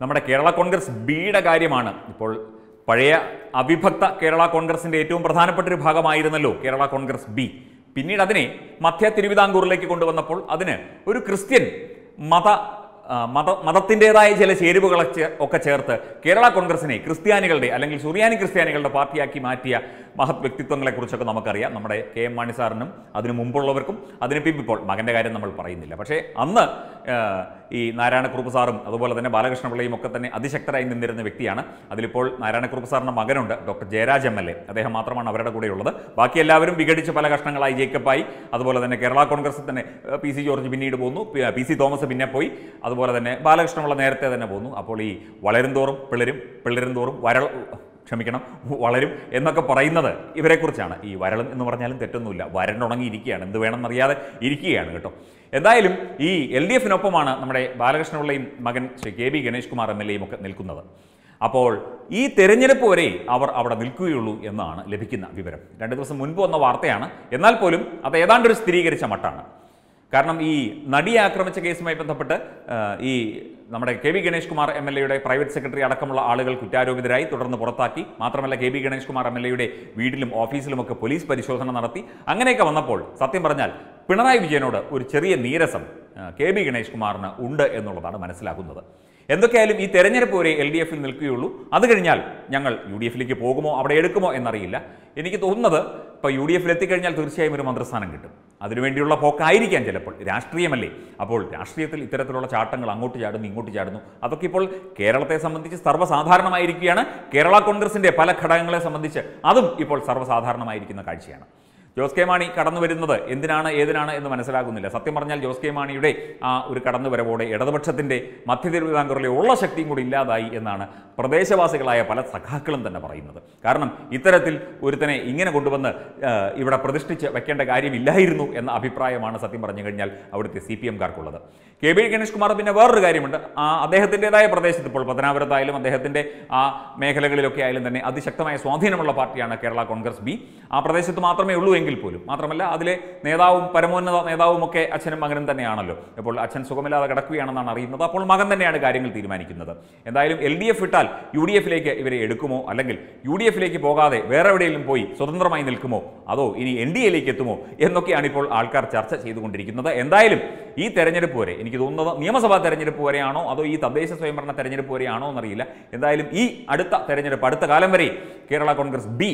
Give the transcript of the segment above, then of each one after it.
നമ്മുടെ കേരള കോൺഗ്രസ് ബിയുടെ കാര്യമാണ്. ഇപ്പോൾ പഴയ അവിഭക്ത കേരള കോൺഗ്രസിന്റെ ഏറ്റവും പ്രധാനപ്പെട്ട ഒരു ഭാഗമായിരുന്നല്ലോ കേരള കോൺഗ്രസ് ബി. പിന്നീട് അതിനെ മധ്യ തിരുവിതാംകൂറിലേക്ക് കൊണ്ടുവന്നപ്പോൾ അതിന് ഒരു ക്രിസ്ത്യൻ മത മത മതത്തിന്റെതായ ചില ചേരുവകളൊക്കെ ഒക്കെ ചേർത്ത് കേരള കോൺഗ്രസിനെ ക്രിസ്ത്യാനികളുടെ അല്ലെങ്കിൽ സുറിയാനി ക്രിസ്ത്യാനികളുടെ പാർട്ടിയാക്കി മാറ്റിയ മഹത് വ്യക്തിത്വങ്ങളെക്കുറിച്ചൊക്കെ നമുക്കറിയാം. നമ്മുടെ കെ എം മാണി സാറിനും അതിനു മുമ്പുള്ളവർക്കും അതിന് പിമ്പിപ്പോൾ മകന്റെ കാര്യം നമ്മൾ പറയുന്നില്ല. പക്ഷേ അന്ന് ഈ നാരായണക്കുറുപ്പ് സാറും അതുപോലെ തന്നെ ബാലകൃഷ്ണപിള്ളയും ഒക്കെ തന്നെ അതിശക്തരായി നിന്നിരുന്ന വ്യക്തിയാണ്. അതിലിപ്പോൾ നാരായണക്കുറുപ്പ് സാറിന്റെ മകനുണ്ട്. Doctor Jayaraj M L A. അദ്ദേഹം മാത്രമാണ് അവരുടെ കൂടെയുള്ളത് ബാക്കി എല്ലാവരും വിഘടിച്ച് പല കഷ്ണങ്ങളായി ജേക്കബായി. അതുപോലെ തന്നെ കേരള കോൺഗ്രസ് തന്നെ പി സി ജോർജ് പിന്നീട് പോന്നു. പി- സി തോമസ് പിന്നെ പോയി. അതുപോലെ തന്നെ ബാലകൃഷ്ണപിള്ള നേരത്തെ തന്നെ പോന്നു. അപ്പോൾ ഈ വളരും തോറും പിളരും പിളരും തോറും വരൾ ക്ഷമിക്കണം വളരും എന്നൊക്കെ പറയുന്നത് ഇവരെക്കുറിച്ചാണ്. ഈ വരളും എന്ന് പറഞ്ഞാലും തെറ്റൊന്നുമില്ല. വരണ്ടുണങ്ങിയിരിക്കുകയാണ് എന്ത് വേണമെന്നറിയാതെ ഇരിക്കുകയാണ് കേട്ടോ. എന്തായാലും ഈ എൽ ഡി എഫിനൊപ്പമാണ് നമ്മുടെ ബാലകൃഷ്ണപിള്ളയും മകൻ Shri K B Ganesh Kumar M L എയും ഒക്കെ നിൽക്കുന്നത്. അപ്പോൾ ഈ തെരഞ്ഞെടുപ്പ് വരെ അവർ അവിടെ നിൽക്കുകയുള്ളൂ എന്നാണ് ലഭിക്കുന്ന വിവരം. രണ്ട് ദിവസം മുൻപ് വന്ന വാർത്തയാണ്. എന്നാൽ പോലും അത് ഏതാണ്ടൊരു സ്ഥിരീകരിച്ച മട്ടാണ്. കാരണം ഈ നടിയെ ആക്രമിച്ച കേസുമായി ബന്ധപ്പെട്ട് ഈ നമ്മുടെ K V Ganesh Kumar M L എയുടെ പ്രൈവറ്റ് സെക്രട്ടറി അടക്കമുള്ള ആളുകൾ കുറ്റാരോപിതരായി തുടർന്ന് പുറത്താക്കി. മാത്രമല്ല K V Ganesh Kumar M L എയുടെ വീട്ടിലും ഓഫീസിലുമൊക്കെ പോലീസ് പരിശോധന നടത്തി. അങ്ങനെയൊക്കെ വന്നപ്പോൾ സത്യം പറഞ്ഞാൽ പിണറായി വിജയനോട് ഒരു ചെറിയ നീരസം കെ ബി ഗണേഷ് കുമാറിന് ഉണ്ട് എന്നുള്ളതാണ് മനസ്സിലാക്കുന്നത് എന്തൊക്കെയായാലും ഈ തെരഞ്ഞെടുപ്പ് വരെ എൽ ഡി എഫിൽ നിൽക്കുകയുള്ളൂ. അത് കഴിഞ്ഞാൽ ഞങ്ങൾ യു ഡി എഫിലേക്ക് പോകുമോ അവിടെ എടുക്കുമോ എന്നറിയില്ല. എനിക്ക് തോന്നുന്നത് ഇപ്പോൾ യു ഡി എഫിൽ എത്തിക്കഴിഞ്ഞാൽ തീർച്ചയായും ഒരു മന്ത്രിസ്ഥാനം കിട്ടും. അതിനുവേണ്ടിയുള്ള പോക്കായിരിക്കാം ചിലപ്പോൾ. രാഷ്ട്രീയമല്ലേ. അപ്പോൾ രാഷ്ട്രീയത്തിൽ ഇത്തരത്തിലുള്ള ചാട്ടങ്ങൾ അങ്ങോട്ട് ചാടുന്നു ഇങ്ങോട്ട് ചാടുന്നു. അതൊക്കെ ഇപ്പോൾ കേരളത്തെ സംബന്ധിച്ച് സർവസാധാരണമായിരിക്കുകയാണ്. കേരള കോൺഗ്രസിന്റെ പല ഘടകങ്ങളെ സംബന്ധിച്ച് അതും ഇപ്പോൾ സർവസാധാരണമായിരിക്കുന്ന കാഴ്ചയാണ്. ജോസ് കെ മാണി കടന്നു വരുന്നത് എന്തിനാണ് ഏതിനാണ് എന്ന് മനസ്സിലാകുന്നില്ല. സത്യം പറഞ്ഞാൽ ജോസ് കെ മാണിയുടെ ആ ഒരു കടന്നു വരവോടെ ഇടതുപക്ഷത്തിന്റെ മധ്യ തിരുവിതാംകൂറിലെ ഉള്ള ശക്തിയും കൂടി ഇല്ലാതായി എന്നാണ് പ്രദേശവാസികളായ പല സഖാക്കളും തന്നെ പറയുന്നത്. കാരണം ഇത്തരത്തിൽ ഒരുത്തനെ ഇങ്ങനെ കൊണ്ടുവന്ന് ഇവിടെ പ്രതിഷ്ഠിച്ച് വെക്കേണ്ട കാര്യമില്ലായിരുന്നു എന്ന അഭിപ്രായമാണ് സത്യം പറഞ്ഞു കഴിഞ്ഞാൽ അവിടുത്തെ സി പി എംകാർക്കുള്ളത് കെ ബി ഗണേഷ് കുമാർ പിന്നെ വേറൊരു കാര്യമുണ്ട്. അദ്ദേഹത്തിന്റെതായ പ്രദേശത്ത് ഇപ്പോൾ പത്തനാപുരത്തായാലും അദ്ദേഹത്തിന്റെ ആ മേഖലകളിലൊക്കെ ആയാലും തന്നെ അതിശക്തമായ സ്വാധീനമുള്ള പാർട്ടിയാണ് കേരള കോൺഗ്രസ് ബി. ആ പ്രദേശത്ത് മാത്രമേ ഉള്ളൂ എങ്കിൽ പോലും. മാത്രമല്ല അതിലെ നേതാവും പരമോന്നത നേതാവും ഒക്കെ അച്ഛനും മകനും തന്നെയാണല്ലോ. ഇപ്പോൾ അച്ഛൻ സുഖമില്ലാതെ കിടക്കുകയാണെന്നാണ് അറിയുന്നത്. അപ്പോൾ മകൻ തന്നെയാണ് കാര്യങ്ങൾ തീരുമാനിക്കുന്നത്. എന്തായാലും എൽ ഡി എഫ് ഇട്ടാൽ യു ഡി എഫിലേക്ക് ഇവരെ എടുക്കുമോ? അല്ലെങ്കിൽ യു ഡി എഫിലേക്ക് പോകാതെ വേറെ എവിടെയെങ്കിലും പോയി സ്വതന്ത്രമായി നിൽക്കുമോ? അതോ ഇനി എൻ ഡി എയിലേക്ക് എത്തുമോ? എന്നൊക്കെയാണ് ഇപ്പോൾ ആൾക്കാർ ചർച്ച ചെയ്തുകൊണ്ടിരിക്കുന്നത്. എന്തായാലും ഈ തെരഞ്ഞെടുപ്പ് വരെ എനിക്ക് തോന്നുന്നത് നിയമസഭാ തെരഞ്ഞെടുപ്പ് വരെയാണോ? അതോ ഈ തദ്ദേശ സ്വയംഭരണ തെരഞ്ഞെടുപ്പ് വരെയാണോ എന്നറിയില്ല. എന്തായാലും ഈ അടുത്ത തെരഞ്ഞെടുപ്പ് അടുത്ത കാലം വരെ Kerala Congress B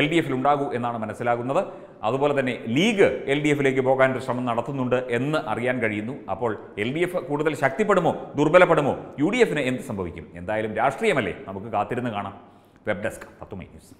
L D എഫിൽ ഉണ്ടാകൂ എന്നാണ് മനസ്സിലാകുന്നത്. അതുപോലെ തന്നെ ലീഗ് എൽ ഡി എഫിലേക്ക് പോകാൻ ശ്രമം നടത്തുന്നുണ്ട് എന്ന് അറിയാൻ കഴിയുന്നു. അപ്പോൾ എൽ ഡി എഫ് കൂടുതൽ ശക്തിപ്പെടുമോ ദുർബലപ്പെടുമോ യു ഡി എഫിന് എന്ത് സംഭവിക്കും? എന്തായാലും രാഷ്ട്രീയമല്ലേ നമുക്ക് കാത്തിരുന്ന് കാണാം. വെബ് ഡെസ്ക് പത്തുമൈ ന്യൂസ്.